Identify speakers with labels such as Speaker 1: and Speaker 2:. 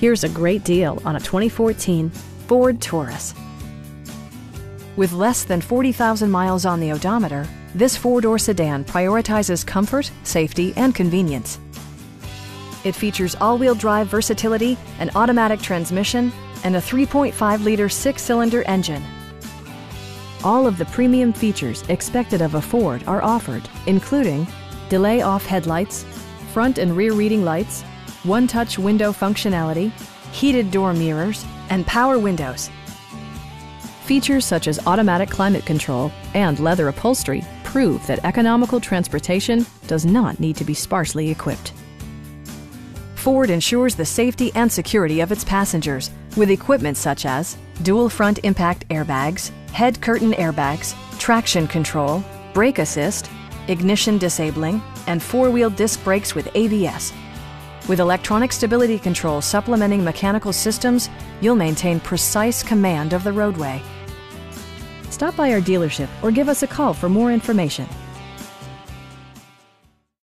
Speaker 1: Here's a great deal on a 2014 Ford Taurus. With less than 40,000 miles on the odometer, this four-door sedan prioritizes comfort, safety, and convenience. It features all-wheel drive versatility, an automatic transmission, and a 3.5-liter six-cylinder engine. All of the premium features expected of a Ford are offered, including delay off headlights, front and rear reading lights, one-touch window functionality, heated door mirrors, and power windows. Features such as automatic climate control and leather upholstery prove that economical transportation does not need to be sparsely equipped. Ford ensures the safety and security of its passengers with equipment such as dual front impact airbags, head curtain airbags, traction control, brake assist, ignition disabling, and four-wheel disc brakes with ABS. With electronic stability control supplementing mechanical systems, you'll maintain precise command of the roadway. Stop by our dealership or give us a call for more information.